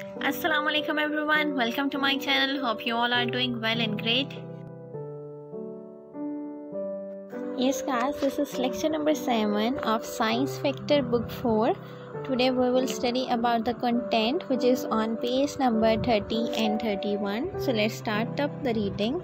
Assalamu alaikum everyone. Welcome to my channel. Hope you all are doing well and great. Yes guys, this is lecture number 7 of Science Factor book 4. Today we will study about the content which is on page number 30 and 31. So let's start up the reading.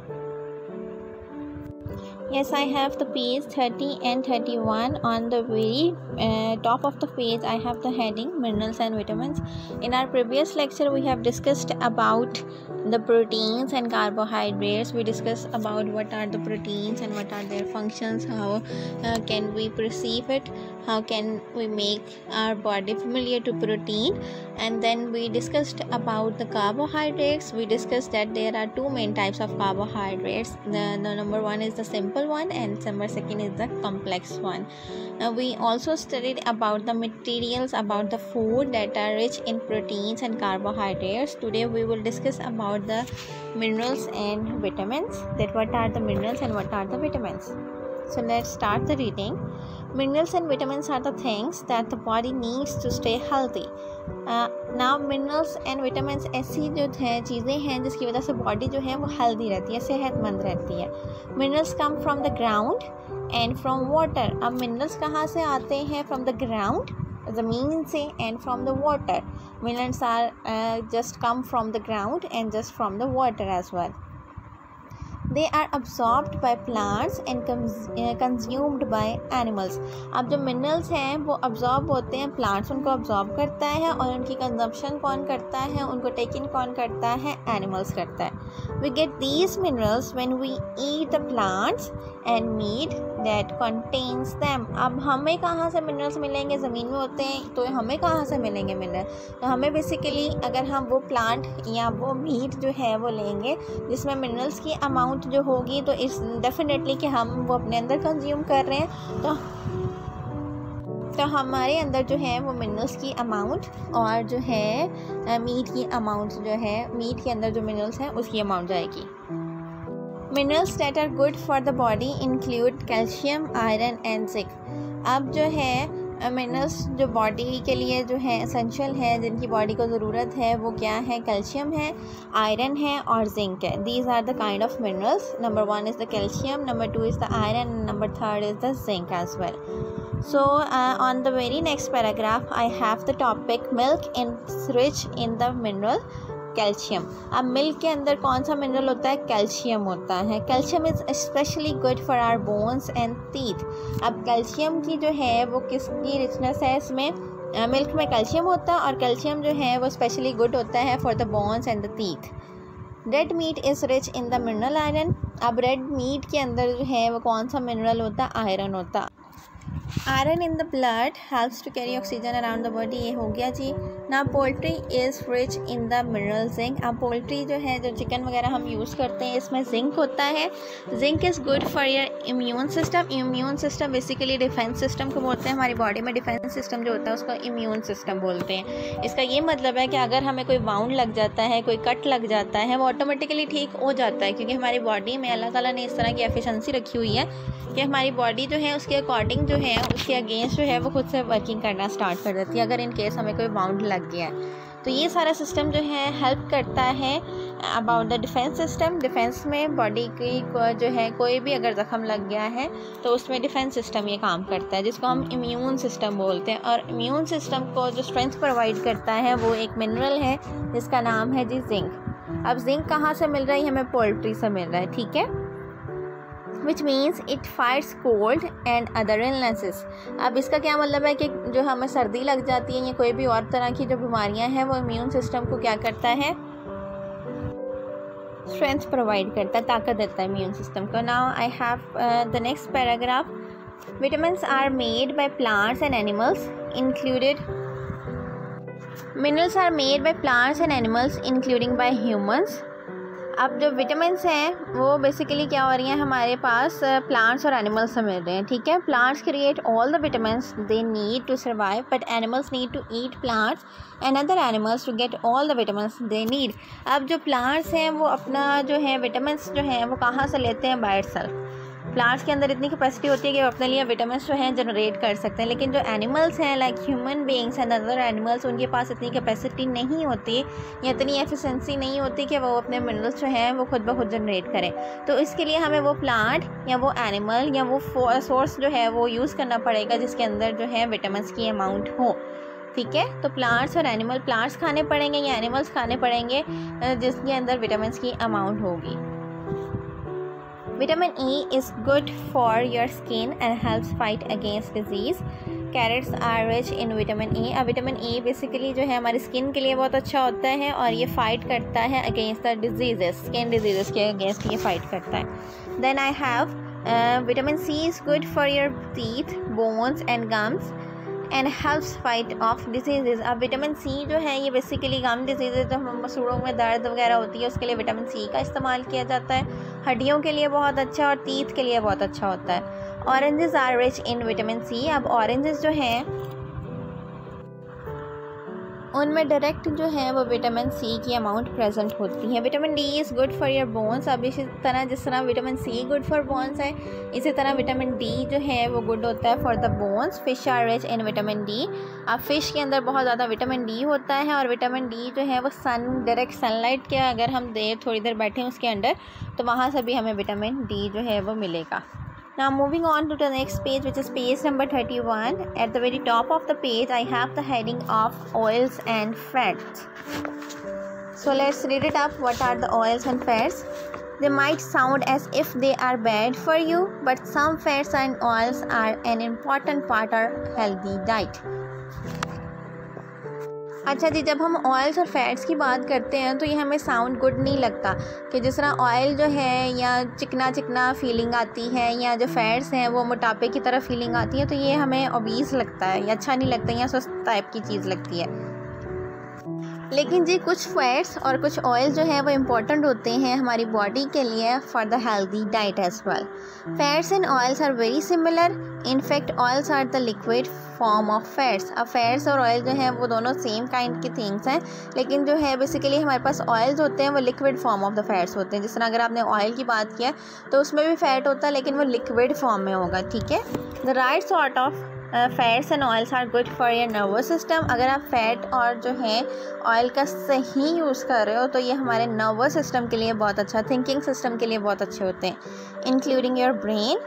Yes i have the page 30 and 31 on the very uh, top of the page. I have the heading minerals and vitamins. In our previous lecture we have discussed about the proteins and carbohydrates. We discussed about what are the proteins and what are their functions how uh, can we perceive it how can we make our body familiar to protein and then we discussed about the carbohydrates. We discussed that there are two main types of carbohydrates. The, the number one is the simple one and number second is the complex one. Now we also studied about the materials about the food that are rich in proteins and carbohydrates. Today we will discuss about the minerals and vitamins that what are the minerals and what are the vitamins. So let's start the reading. Minerals and vitamins are the things that the body needs to stay healthy now minerals and vitamin ऐसी जो है, चीज़ें हैं, जिसकी वजह से body जो है, वो हेल्दी रहती है, सेहतमंद रहती है। Minerals come from the ground and from water अब मिनरल्स कहाँ से आते हैं? फ्रॉम द ग्राउंड ज़मीन से and from the water minerals are just come from the ground and just from the water as well they are absorbed by plants and consumed by animals अब जो minerals हैं, वो absorb होते हैं plants उनको absorb करता है और उनकी कंजम्पशन कौन करता है, उनको टेक इन कौन करता है एनिमल्स करता है। We get these minerals when we eat the plants and meat that contains them अब हमें कहाँ से मिनरल्स मिलेंगे? ज़मीन में होते हैं तो हमें कहाँ से मिलेंगे मिनरल तो हमें बेसिकली अगर हम वो प्लांट या वो मीट जो है वो लेंगे, जिसमें मिनरल्स की अमाउंट जो होगी तो इस डेफिनेटली कि हम वो अपने अंदर कंज्यूम कर रहे हैं तो तो हमारे अंदर जो है वो मिनरल्स की अमाउंट और जो है मीट की अमाउंट जो है मीट के अंदर जो मिनरल्स हैं, उसकी अमाउंट जाएगी। Minerals that are good for the body include calcium iron and zinc अब जो है मिनरल्स जो बॉडी के लिए जो है एसेंशियल है, जिनकी बॉडी को ज़रूरत है, वो क्या है? कैल्शियम है आयरन है और जिंक है। These are the kind of minerals number one is the calcium number two is the iron number third is the zinc as well so uh, on the very next paragraph i have the topic milk is rich in the mineral calcium अब milk के अंदर कौन सा mineral होता है? Calcium होता है। Calcium is specially good for our bones and teeth अब कैल्शियम की जो है वो किसकी रिचनेस है इसमें? मिल्क में कैल्शियम होता है और कैल्शियम जो है वो स्पेशली गुड होता है for the bones and the teeth red meat is rich in the mineral iron अब रेड मीट के अंदर जो है वो कौन सा मिनरल होता? है आयरन होता। Iron in the blood helps to carry oxygen around the body ये हो गया जी। ना poultry is rich in the mineral zinc अब पोल्ट्री जो है, जो चिकन वगैरह हम यूज़ करते हैं, इसमें जिंक होता है। Zinc is good for your immune system immune system basically defence system को बोलते हैं। हमारी बॉडी में डिफेंस सिस्टम जो होता है, उसको इम्यून सिस्टम बोलते हैं। इसका ये मतलब है कि अगर हमें कोई बाउंड लग जाता है, कोई कट लग जाता है, वो ऑटोमेटिकली ठीक हो जाता है। क्योंकि हमारी बॉडी में अल्लाह ताला ने इस तरह की एफिशिएंसी रखी हुई है कि हमारी बॉडी जो है, उसके अकॉर्डिंग जो है उसके अगेंस्ट जो है वो खुद से वर्किंग करना स्टार्ट कर देती है, अगर इन केस हमें कोई बाउंड लग गया है। तो ये सारा सिस्टम जो है हेल्प करता है about the defence system defence में बॉडी की जो है कोई भी अगर ज़ख्म लग गया है तो उसमें डिफेंस सिस्टम ये काम करता है, जिसको हम इम्यून सिस्टम बोलते हैं। और इम्यून सिस्टम को जो स्ट्रेंथ प्रोवाइड करता है, वो एक मिनरल है, जिसका नाम है जी जिंक। अब जिंक कहाँ से मिल रहा है? हमें पोल्ट्री से मिल रहा है, ठीक है? Which means it fights cold and other illnesses अब इसका क्या मतलब है कि जो हमें सर्दी लग जाती है या कोई भी और तरह की जो बीमारियाँ हैं, वो इम्यून सिस्टम को क्या करता है? स्ट्रेंथ प्रोवाइड करता है, ताकत देता है इम्यून सिस्टम को। Now I have the next paragraph vitamin are made by plants and animals included minerals are made by plants and animals including by humans अब जो विटामिन हैं, वो बेसिकली क्या हो रही हैं, हमारे पास प्लांट्स और एनिमल्स से मिल रहे हैं, ठीक है? Plants create all the vitamin they need to survive but animals need to eat plants and other animals to get all the vitamin they need अब जो प्लांट्स हैं, वो अपना जो है विटामिन जो हैं, वो कहाँ से लेते हैं? बाइट सेल्फ प्लांट्स के अंदर इतनी कैपेसिटी होती है कि वो अपने लिए विटामिन जो हैं जनरेट कर सकते हैं। लेकिन जो एनिमल्स हैं like human beings and other animals उनके पास इतनी कैपेसिटी नहीं होती, या इतनी एफिशिएंसी नहीं होती कि वो अपने मिनरल्स जो हैं, वो खुद ब खुद जनरेट करें। तो इसके लिए हमें वो प्लांट या वो एनिमल या वो सोर्स जो है, वो यूज़ करना पड़ेगा, जिसके अंदर जो है विटामिन की अमाउंट हो। ठीक है? तो प्लांट्स और एनिमल प्लांट्स खाने पड़ेंगे या एनिमल्स खाने पड़ेंगे जिसके अंदर विटामिन की अमाउंट होगी। Vitamin E is good for your skin and helps fight against disease carrots are rich in vitamin E अब विटामिन ई बेसिकली जो है हमारी स्किन के लिए बहुत अच्छा होता है और ये फाइट करता है against the disease skin disease के अगेंस्ट ये फाइट करता है. Then I have vitamin C is good for your teeth bones and gums and helps fight off diseases अब विटामिन सी जो है, ये बेसिकली गम डिज़ीज़ जो हम मसूड़ों में दर्द वगैरह होती है, उसके लिए विटामिन सी का इस्तेमाल किया जाता है। हड्डियों के लिए बहुत अच्छा और तीत के लिए बहुत अच्छा होता है। Oranges are rich in vitamin C अब ऑरेंजेस जो हैं उनमें डायरेक्ट जो है वो विटामिन सी की अमाउंट प्रेजेंट होती है। Vitamin D is good for your bones अब इसी तरह जिस तरह vitamin C good for bones है, इसी तरह विटामिन डी जो है वो गुड होता है for the bones fish are rich in vitamin D अब फ़िश के अंदर बहुत ज़्यादा विटामिन डी होता है और विटामिन डी जो है वो सन डायरेक्ट सनलाइट के अगर हम देर थोड़ी देर बैठें उसके अंडर तो वहाँ से भी हमें विटामिन डी जो है वो मिलेगा। Now moving on to the next page which is page number 31. At the very top of the page I have the heading of oils and fats. So let's read it up. What are the oils and fats? They might sound as if they are bad for you, but some fats and oils are an important part of healthy diet. अच्छा जी, जब हम oils और fats की बात करते हैं तो ये हमें साउंड गुड नहीं लगता कि जिस तरह ऑयल जो है या चिकना चिकना फीलिंग आती है या जो फैट्स हैं, वो मोटापे की तरह फीलिंग आती है तो ये हमें ओबीस लगता है या अच्छा नहीं लगता या सुस्त टाइप की चीज़ लगती है। लेकिन जी, कुछ फैट्स और कुछ ऑयल जो है, वो इम्पोर्टेंट होते हैं हमारी बॉडी के लिए for the healthy diet as well fats and oils are very similar in fact oils are the liquid form of fats अब फैट्स और ऑयल जो है, वो दोनों सेम काइंड की थिंग्स हैं, लेकिन जो है बेसिकली हमारे पास ऑयल्स होते हैं, वो liquid form of the fats होते हैं। जिस तरह अगर आपने ऑयल की बात किया तो उसमें भी फैट होता है लेकिन वो लिक्विड फॉर्म में होगा, ठीक है? The right sort of fats and oils are good for your nervous system. अगर आप फैट और जो है, ऑयल का सही यूज़ कर रहे हो तो ये हमारे नर्वस सिस्टम के लिए बहुत अच्छा थिंकिंग सिस्टम के लिए बहुत अच्छे होते हैं, including your brain.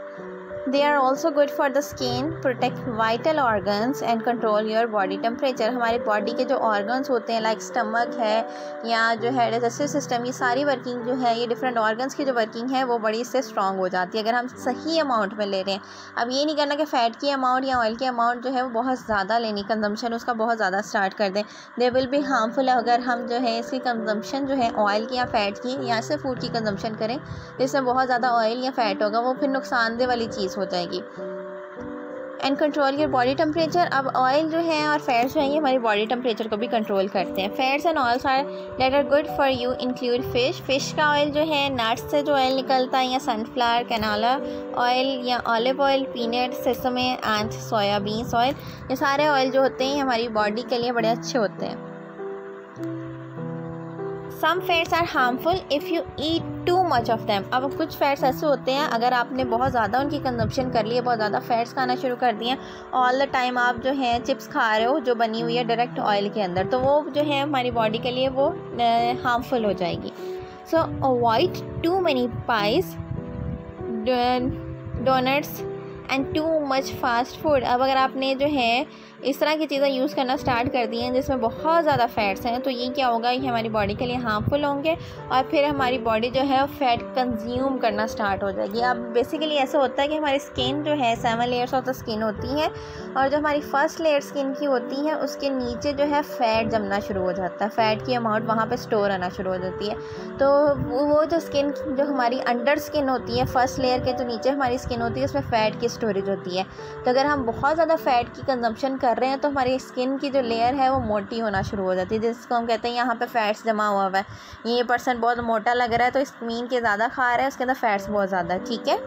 They are also good for the skin protect vital organs and control your body temperature हमारे बॉडी के जो ऑर्गन्स होते हैं लाइक स्टमक है, या जो है डाइजेस्टिव सिस्टम ये सारी वर्किंग जो है, ये डिफरेंट ऑर्गन्स की जो वर्किंग है, वो बड़ी इससे स्ट्रॉन्ग हो जाती है। अगर हम सही अमाउंट में ले रहे हैं, अब ये नहीं करना कि फ़ैट की अमाउंट या ऑयल की अमाउंट जो है, वो बहुत ज़्यादा लेनी कंजम्पशन उसका बहुत ज़्यादा स्टार्ट कर दें। दे विल बी हार्मफुल अगर हम जो है इसकी कंजम्पशन जो है ऑयल की या फ़ैट की या से फ़ूड की कंजम्पशन करें जिसमें बहुत ज़्यादा ऑयल या फ़ैट होगा, वो फिर नुकसानदेह वाली चीज़ हो जाएगी। And control your body temperature अब ऑयल जो है और फैट्स जो हैं, ये हमारी बॉडी टेम्परेचर को भी कंट्रोल करते हैं। Fats and oils are that are good for you include fish fish का ऑयल जो है नट्स से जो ऑयल निकलता है, या सनफ्लावर कैनाला ऑयल या olive oil peanut sesame and soybeans oil ये सारे ऑयल जो होते हैं हमारी बॉडी के लिए बड़े अच्छे होते हैं। Some fats are harmful if you eat too much of them अब कुछ फैट्स ऐसे होते हैं, अगर आपने बहुत ज़्यादा उनकी कंजप्शन कर ली है, बहुत ज़्यादा फैट्स खाना शुरू कर दिए ऑल द टाइम आप जो है चिप्स खा रहे हो, जो बनी हुई है डायरेक्ट ऑयल के अंदर तो वो जो है हमारी बॉडी के लिए वो हार्मफुल हो जाएगी। So avoid too many pies doughnuts and too much fast food अब अगर आपने जो है इस तरह की चीज़ें यूज़ करना स्टार्ट कर दी हैं जिसमें बहुत ज़्यादा फैट्स हैं। तो ये क्या होगा, ये हमारी बॉडी के लिए हार्मफुल होंगे और फिर हमारी बॉडी जो है फैट कंज्यूम करना स्टार्ट हो जाएगी। अब बेसिकली ऐसा होता है कि हमारी स्किन जो है seven layers of the skin होती है और जो हमारी फ़र्स्ट लेयर स्किन की होती है, उसके नीचे जो है फ़ैट जमना शुरू हो जाता है। फ़ैट की अमाउंट वहाँ पर स्टोर आना शुरू हो जाती है। तो वो जो स्किन जो हमारी अंडर स्किन होती है फ़र्स्ट लेयर के जो नीचे हमारी स्किन होती है, उसमें फ़ैट की स्टोरेज होती है। तो अगर हम बहुत ज़्यादा फ़ैट की कंजम्पशन कर रहे हैं तो हमारी स्किन की जो लेयर है वो मोटी होना शुरू हो जाती है, जिसको हम कहते हैं यहाँ पे फैट्स जमा हुआ हुआ है। ये पर्सन बहुत मोटा लग रहा है तो स्मीन के ज़्यादा खा रहा है, उसके अंदर फैट्स बहुत ज़्यादा ठीक है?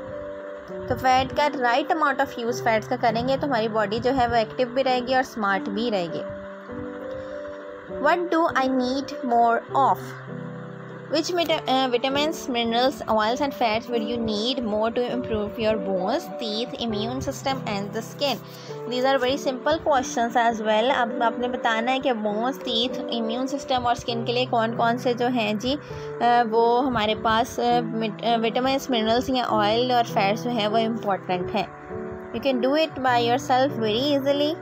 तो फैट का right amount of use fats का करेंगे तो हमारी बॉडी जो है वो एक्टिव भी रहेगी और स्मार्ट भी रहेगी। What do I need more of which uh, vitamins minerals oils and fats will you need more to improve your bones teeth immune system and the skin these are very simple questions as well अब आपने बताना है कि bones teeth immune system और skin के लिए कौन कौन से जो हैं जी वो हमारे पास विटामिन मिनरल्स या ऑयल और फैट्स जो है वो इम्पोर्टेंट है can do it by yourself very easily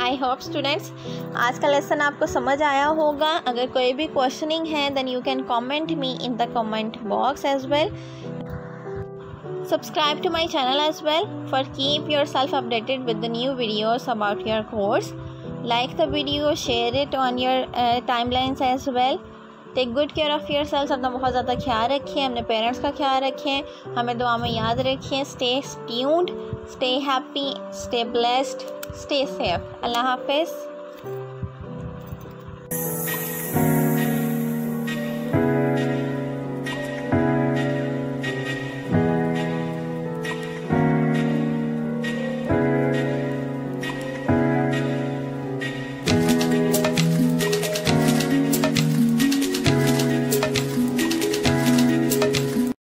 I hope students आज का लेसन आपको समझ आया होगा। अगर कोई भी क्वेश्चनिंग है then you can comment me in the comment box as well subscribe to my channel as well for keep yourself updated with the new videos about your course. Like the video share it on your uh, timelines as well. Take good care of yourselves अपना बहुत ज़्यादा ख्याल रखें अपने parents का ख्याल रखें हमें दुआ में याद रखें। Stay tuned stay happy stay blessed stay safe अल्लाह हाफिज़